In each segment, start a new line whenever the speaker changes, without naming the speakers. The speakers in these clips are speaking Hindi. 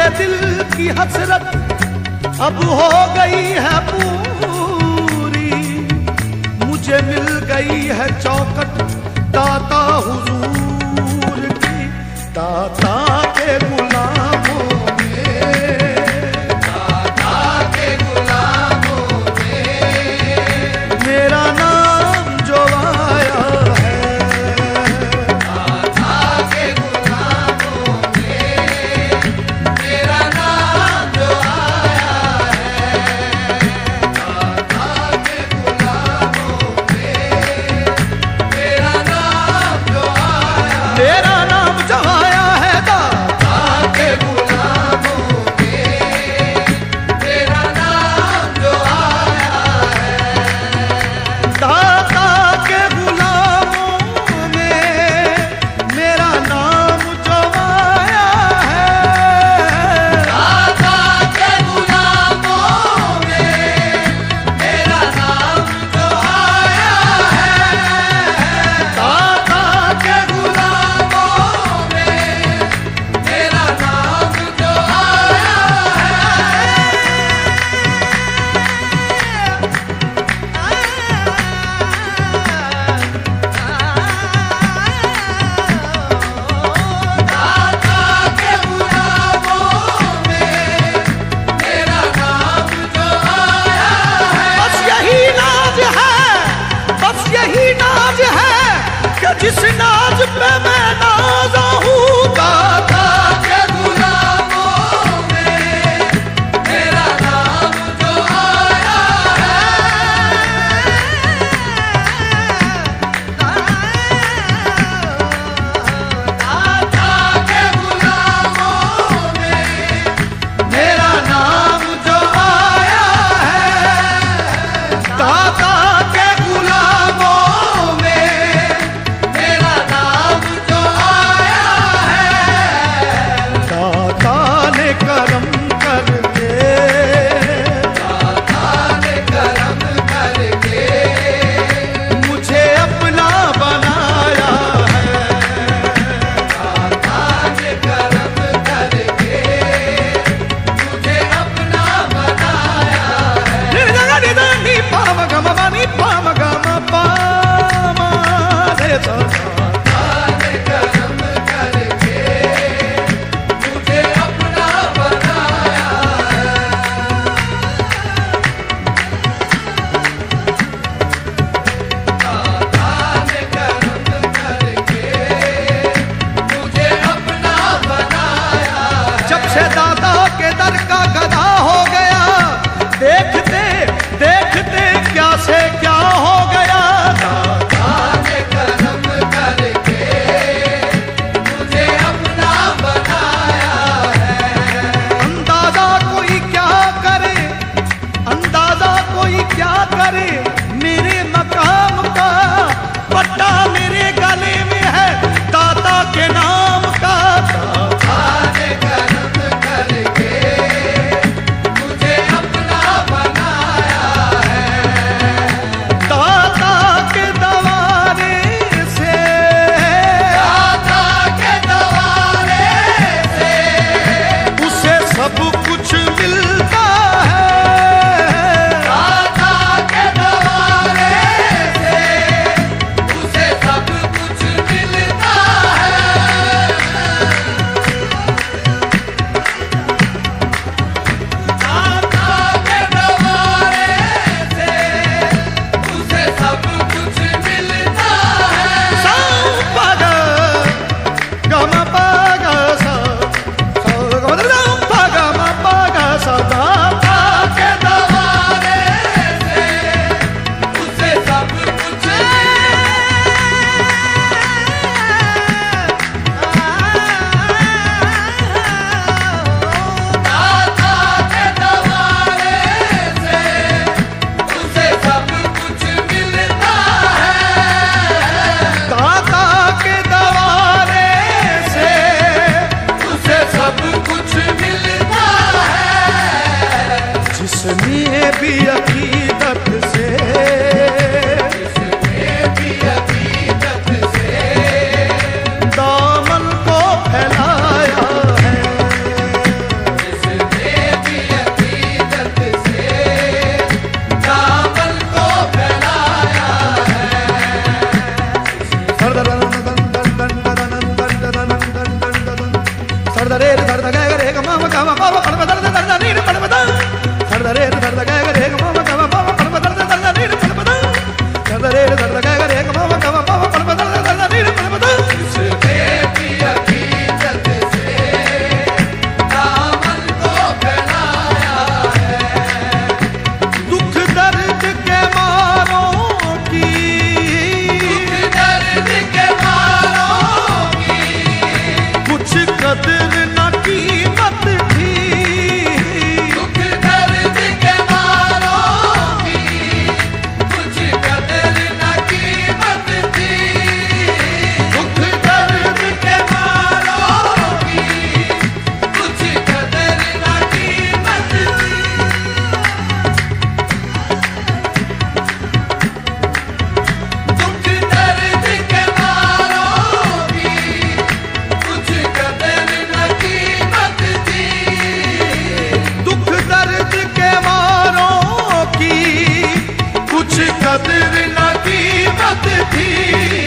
के दिल की हसरत अब हो गई है पूरी। मुझे मिल गई है चौकट दाता हुजूर की, दाता Sophia. कुछ कदर न कीमत थी।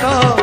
तो